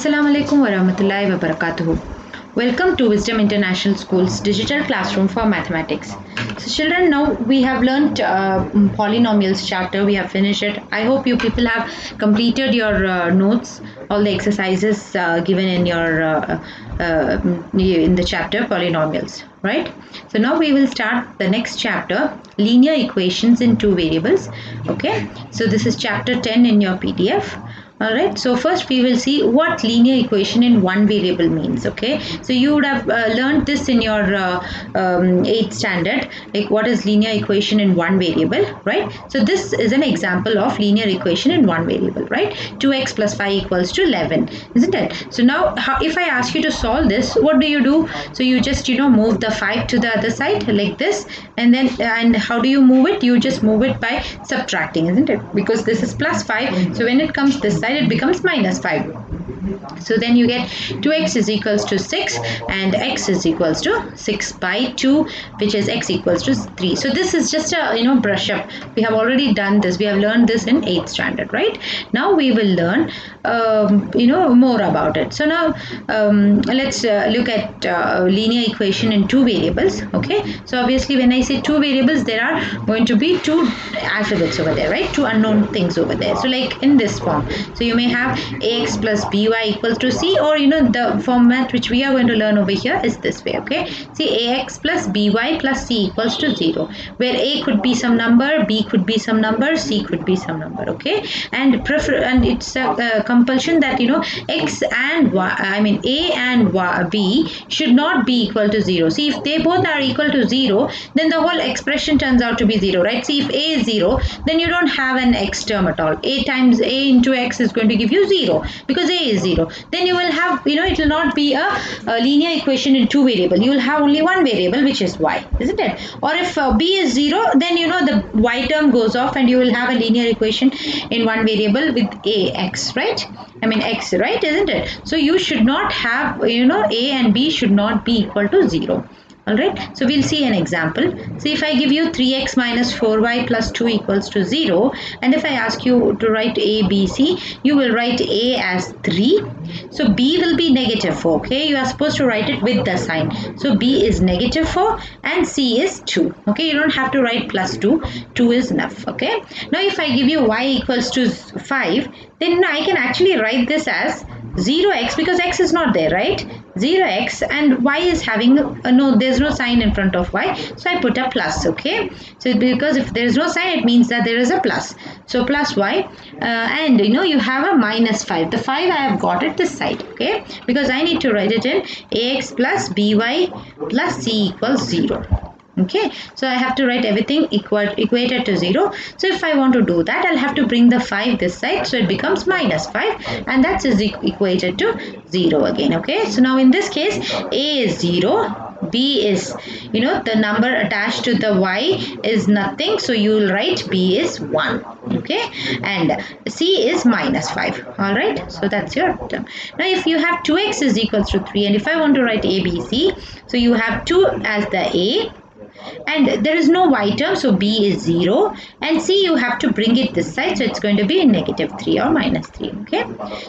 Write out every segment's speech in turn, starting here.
Assalamu alaikum warahmatullahi wabarakatuh. Welcome to Wisdom International School's digital classroom for mathematics. So children, now we have learned uh, polynomials chapter. We have finished it. I hope you people have completed your uh, notes, all the exercises uh, given in your uh, uh, in the chapter polynomials, right? So now we will start the next chapter, linear equations in two variables. Okay. So this is chapter 10 in your PDF alright so first we will see what linear equation in one variable means okay? So you would have uh, learned this in your uh, um, 8th standard like what is linear equation in one variable right? So this is an example of linear equation in one variable right? 2x plus 5 equals to 11 isn't it? So now how, if I ask you to solve this what do you do? So you just you know move the 5 to the other side like this and then and how do you move it? You just move it by subtracting isn't it? Because this is plus 5 so when it comes this side it becomes minus 5 so then you get 2x is equals to 6 and x is equals to 6 by 2 which is x equals to 3 so this is just a you know brush up. We have already done this. We have learned this in 8th standard right? Now we will learn um, you know more about it. So now um, let's uh, look at uh, linear equation in two variables okay? So obviously when I say two variables there are going to be two alphabets over there right? Two unknown things over there. So like in this form so you may have ax plus by equals to c or you know the format which we are going to learn over here is this way okay? See ax plus by plus c equals to 0 where a could be some number b could be some number c could be some number okay? And prefer and it's a, a compulsion that you know x and y i mean a and y, b should not be equal to 0 see if they both are equal to 0 then the whole expression turns out to be 0 right? See if a is 0 then you don't have an x term at all. A times a into x is going to give you 0 because a is 0 then you will have you know it will not be a, a linear equation in two variable. You will have only one variable which is y isn't it? Or if uh, b is 0 then you know the y term goes off and you will have a linear equation in one variable with a x right? I mean x right? Isn't it? So you should not have you know a and b should not be equal to 0 alright so we'll see an example. See if I give you 3x minus 4y plus 2 equals to 0 and if I ask you to write a b c you will write a as 3 so b will be negative 4 okay? You are supposed to write it with the sign. So b is negative 4 and c is 2 okay? You don't have to write plus 2 2 is enough okay? Now if I give you y equals to 5 then I can actually write this as 0x because x is not there right 0x and y is having a, no there's no sign in front of y. So I put a plus okay? So because if there is no sign it means that there is a plus. So plus y uh, and you know you have a minus 5 the 5 I have got it this side okay? Because I need to write it in ax plus by plus c equals 0 okay so i have to write everything equal equated to 0 so if i want to do that i'll have to bring the 5 this side so it becomes minus 5 and that's is equated to 0 again okay? So now in this case a is 0 b is you know the number attached to the y is nothing so you will write b is 1 okay? And c is minus 5 all right? So that's your term. Now if you have 2x is equals to 3 and if i want to write a b c so you have 2 as the a and there is no y term so b is 0 and c you have to bring it this side so it's going to be a negative 3 or minus 3 okay?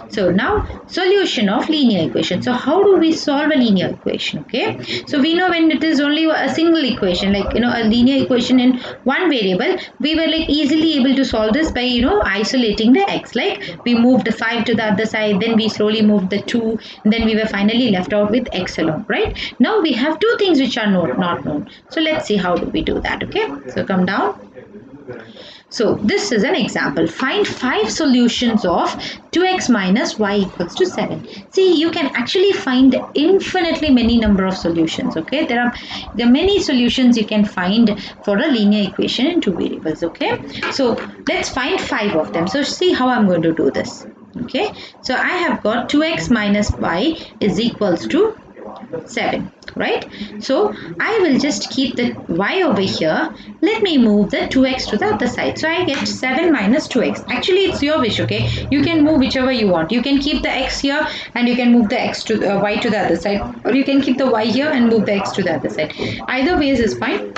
So now solution of linear equation. So how do we solve a linear equation okay? So we know when it is only a single equation like you know a linear equation in one variable we were like easily able to solve this by you know isolating the x. Like we moved the 5 to the other side then we slowly moved the 2 and then we were finally left out with x alone right? Now we have two things which are not, not known. So let's see how do we do that okay? So come down. So this is an example. Find five solutions of 2x minus y equals to 7 see you can actually find infinitely many number of solutions okay? There are there are many solutions you can find for a linear equation in two variables okay? So let's find five of them. So see how i'm going to do this okay? So i have got 2x minus y is equals to 7 right? So I will just keep the y over here. Let me move the 2x to the other side. So I get 7 minus 2x actually it's your wish okay? You can move whichever you want. You can keep the x here and you can move the x to uh, y to the other side. Or you can keep the y here and move the x to the other side. Either ways is fine.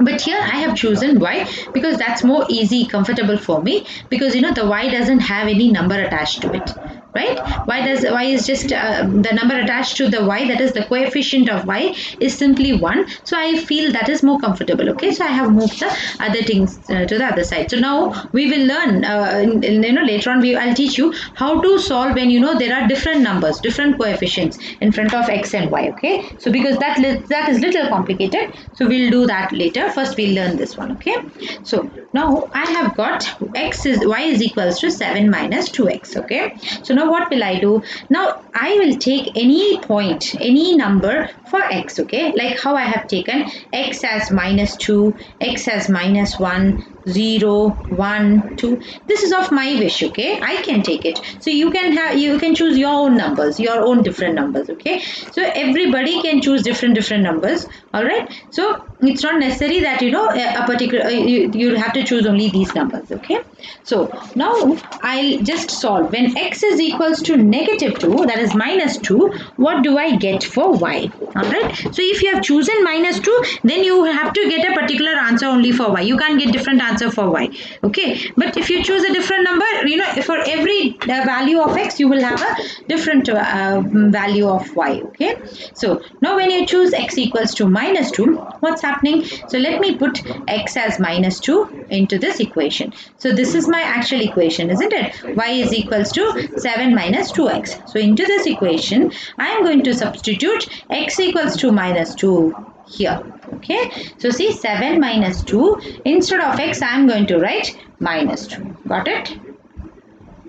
But here I have chosen y because that's more easy comfortable for me because you know the y doesn't have any number attached to it right? Y does y is just uh, the number attached to the y that is the coefficient of y is simply 1 so i feel that is more comfortable okay? So i have moved the other things uh, to the other side. So now we will learn uh, you know later on we i'll teach you how to solve when you know there are different numbers different coefficients in front of x and y okay? So because that that is little complicated so we'll do that later. First we'll learn this one okay? So now i have got x is y is equals to 7 minus 2x okay? So now what will I do? Now I will take any point, any number for x, okay? Like how I have taken x as minus 2, x as minus 1, 0 1 2 this is of my wish okay? I can take it. So you can have you can choose your own numbers your own different numbers okay? So everybody can choose different different numbers all right so it's not necessary that you know a particular uh, you, you have to choose only these numbers okay? So now i'll just solve. When x is equals to negative 2 that is minus 2 what do i get for y? All right so if you have chosen minus 2 then you have to get a particular answer only for y. You can't get different answer for y. Okay? But if you choose a different number you know for every uh, value of x you will have a different uh, value of y. Okay? So now when you choose x equals to minus 2 what's happening? So let me put x as minus 2 into this equation. So this is my actual equation isn't it? y is equals to 7 minus 2x so into this equation I am going to substitute x equals to minus 2 here okay so see 7 minus 2 instead of x I am going to write minus 2 got it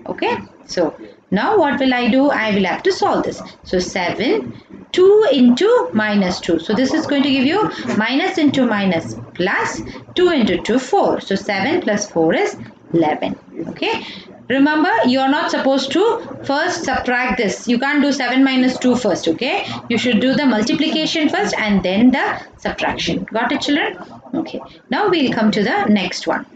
okay so now what will I do I will have to solve this so 7 2 into minus 2. So this is going to give you minus into minus plus 2 into 2 4. So 7 plus 4 is 11. Okay. Remember you are not supposed to first subtract this. You can't do 7 minus 2 first. Okay. You should do the multiplication first and then the subtraction. Got it children? Okay. Now we'll come to the next one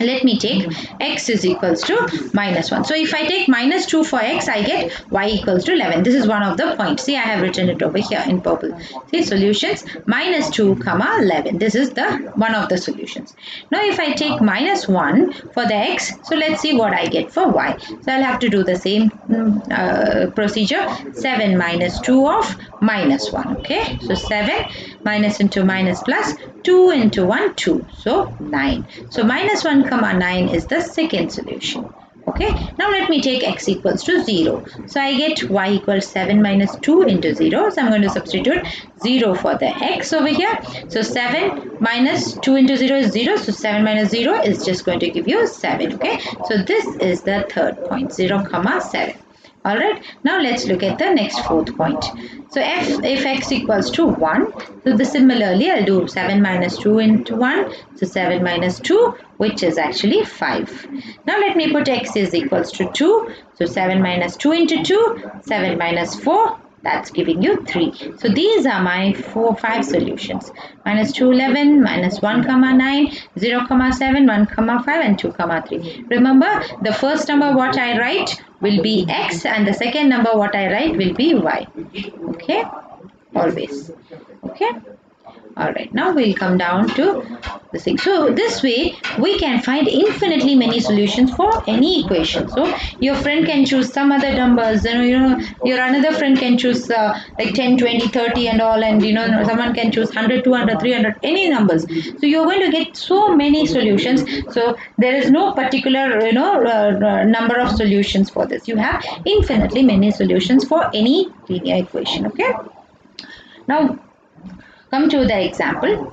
let me take x is equals to minus 1. So if I take minus 2 for x, I get y equals to 11. This is one of the points. See, I have written it over here in purple. See, solutions minus 2 comma 11. This is the one of the solutions. Now if I take minus 1 for the x, so let's see what I get for y. So I'll have to do the same mm, uh, procedure. 7 minus 2 of minus 1. Okay, so 7 minus into minus plus 2 into 1 2 so 9 so minus 1 comma 9 is the second solution. Okay? Now let me take x equals to 0 so i get y equals 7 minus 2 into 0 so i'm going to substitute 0 for the x over here. So 7 minus 2 into 0 is 0 so 7 minus 0 is just going to give you 7 okay? So this is the third point 0 comma 7 all right. Now let's look at the next fourth point. So f if x equals to 1 so the similarly i'll do 7 minus 2 into 1 so 7 minus 2 which is actually 5 now let me put x is equals to 2 so 7 minus 2 into 2 7 minus 4 that's giving you 3 so these are my four five solutions. Minus 2 11 minus 1 comma 9 0 comma 7 1 comma 5 and 2 comma 3 remember the first number what i write will be x and the second number what I write will be y. Okay, always. Okay all right now we'll come down to the thing. So this way we can find infinitely many solutions for any equation. So your friend can choose some other numbers you know, you know your another friend can choose uh, like 10 20 30 and all and you know someone can choose 100 200 300 any numbers. So you're going to get so many solutions. So there is no particular you know uh, uh number of solutions for this. You have infinitely many solutions for any linear equation okay? Now come to the example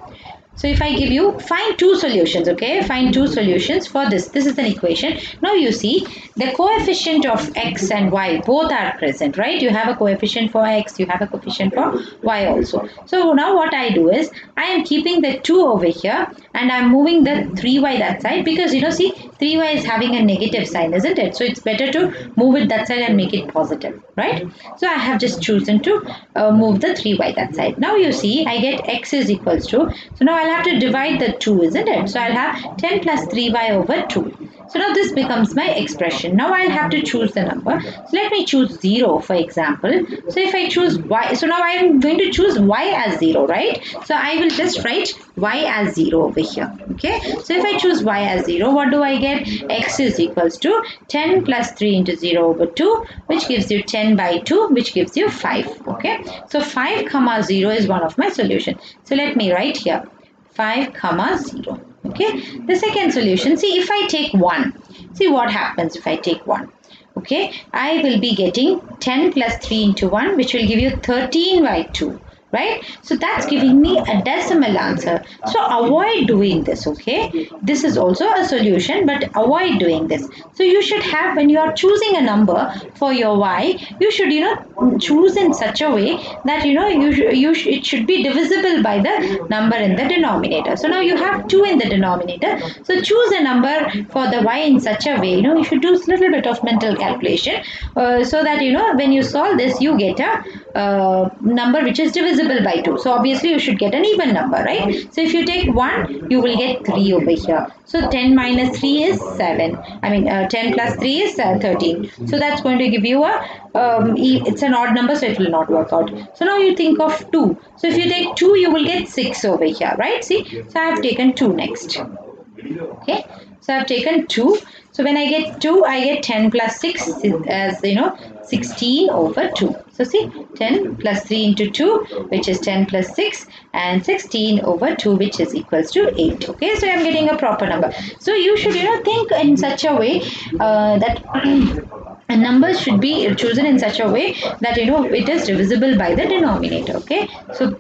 so if I give you, find two solutions, okay? Find two solutions for this. This is an equation. Now you see the coefficient of x and y both are present, right? You have a coefficient for x, you have a coefficient for y also. So now what I do is, I am keeping the 2 over here and I'm moving the 3y that side because you know, see, 3y is having a negative sign, isn't it? So it's better to move it that side and make it positive, right? So I have just chosen to uh, move the 3y that side. Now you see, I get x is equals to, so now I'll have to divide the 2, isn't it? So I'll have 10 plus 3y over 2. So now this becomes my expression. Now I'll have to choose the number. So let me choose 0 for example. So if I choose y, so now I am going to choose y as 0, right? So I will just write y as 0 over here. Okay. So if I choose y as 0, what do I get? x is equals to 10 plus 3 into 0 over 2, which gives you 10 by 2, which gives you 5. Okay. So 5 comma 0 is one of my solution. So let me write here 5 comma 0 okay? The second solution see if I take 1 see what happens if I take 1 okay? I will be getting 10 plus 3 into 1 which will give you 13 by 2 right? So that's giving me a decimal answer. So avoid doing this okay? This is also a solution but avoid doing this. So you should have when you are choosing a number for your y you should you know choose in such a way that you know you, you sh it should be divisible by the number in the denominator. So now you have 2 in the denominator. So choose a number for the y in such a way you know you should do a little bit of mental calculation uh, so that you know when you solve this you get a uh, number which is divisible by 2. So obviously you should get an even number, right? So if you take 1, you will get 3 over here. So 10 minus 3 is 7. I mean uh, 10 plus 3 is uh, 13. So that's going to give you a, um, it's an odd number so it will not work out. So now you think of 2. So if you take 2, you will get 6 over here, right? See, so I have taken 2 next. Okay, so I have taken 2. So when I get 2, I get 10 plus 6 as you know 16 over 2. So see 10 plus 3 into 2 which is 10 plus 6 and 16 over 2 which is equals to 8. Okay, so I'm getting a proper number. So you should you know think in such a way uh, that a number should be chosen in such a way that you know it is divisible by the denominator. Okay, so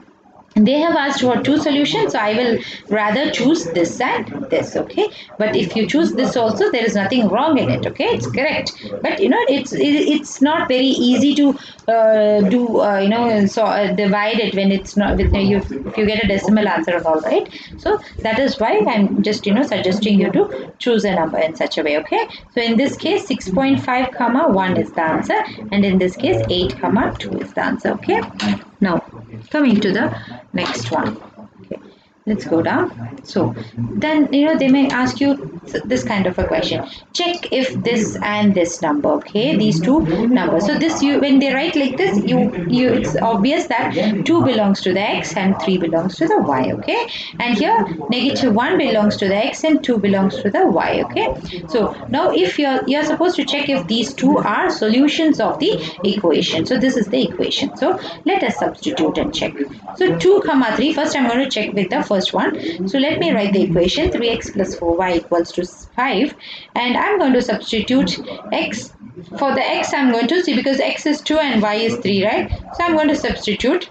they have asked for two solutions so i will rather choose this and this okay? But if you choose this also there is nothing wrong in it okay? It's correct. But you know it's it's not very easy to uh, do uh, you know so uh, divide it when it's not with you if you get a decimal answer and all right? So that is why i'm just you know suggesting you to choose a number in such a way okay? So in this case 6.5 comma 1 is the answer and in this case 8 comma 2 is the answer okay? Now coming to the next one let's go down. So then you know they may ask you this kind of a question. Check if this and this number okay? These two numbers. So this you when they write like this you you it's obvious that 2 belongs to the x and 3 belongs to the y okay? And here negative 1 belongs to the x and 2 belongs to the y okay? So now if you're you're supposed to check if these two are solutions of the equation. So this is the equation. So let us substitute and check. So 2 comma 3 first i'm going to check with the first one. So let me write the equation. 3x plus 4y equals to 5 and I'm going to substitute x. For the x I'm going to see because x is 2 and y is 3 right? So I'm going to substitute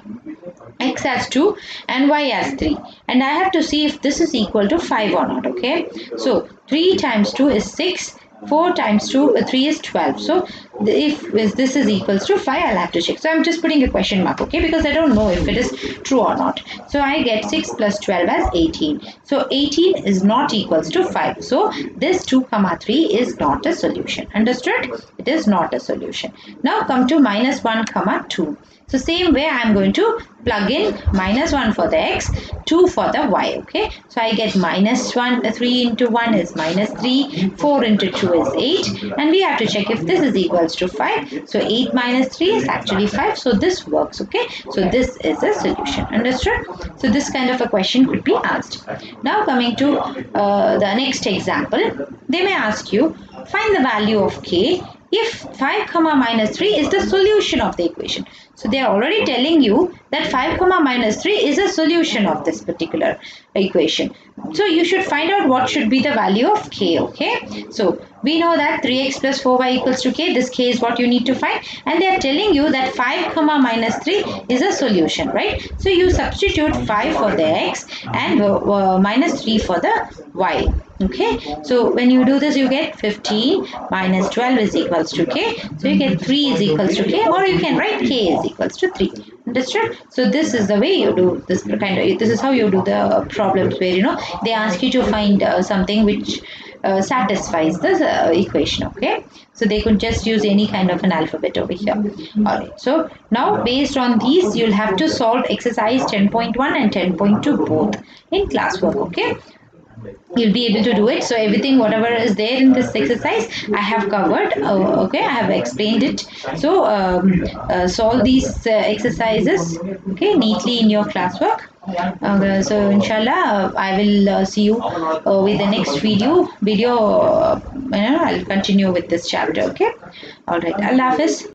x as 2 and y as 3 and I have to see if this is equal to 5 or not okay? So 3 times 2 is 6 4 times 2 uh, 3 is 12 so if this is equals to 5 I'll have to check. So I'm just putting a question mark okay? Because I don't know if it is true or not. So I get 6 plus 12 as 18 so 18 is not equals to 5 so this 2 comma 3 is not a solution. Understood? It is not a solution. Now come to minus 1 comma 2 so same way I am going to plug in minus 1 for the x, 2 for the y. Okay. So I get minus 1, 3 into 1 is minus 3, 4 into 2 is 8 and we have to check if this is equals to 5. So 8 minus 3 is actually 5. So this works. Okay. So this is a solution. Understood? So this kind of a question could be asked. Now coming to uh, the next example, they may ask you find the value of k if 5 comma minus 3 is the solution of the equation. So they are already telling you that 5 comma minus 3 is a solution of this particular equation. So you should find out what should be the value of k. Okay. So we know that 3x plus 4y equals to k. This k is what you need to find. And they are telling you that 5 comma minus 3 is a solution. Right. So you substitute 5 for the x and uh, uh, minus 3 for the y okay so when you do this you get 15 minus 12 is equals to k. So you get 3 is equals to k or you can write k is equals to 3 understood? So this is the way you do this kind of this is how you do the problems where you know they ask you to find uh, something which uh, satisfies this uh, equation okay? So they could just use any kind of an alphabet over here. All right so now based on these you'll have to solve exercise 10.1 and 10.2 both in classwork okay you'll be able to do it. So everything whatever is there in this exercise i have covered. Uh, okay i have explained it. So um, uh, solve these uh, exercises okay neatly in your classwork. Okay, so inshallah i will uh, see you uh, with the next video video uh, you know, i'll continue with this chapter okay? All right allah hafiz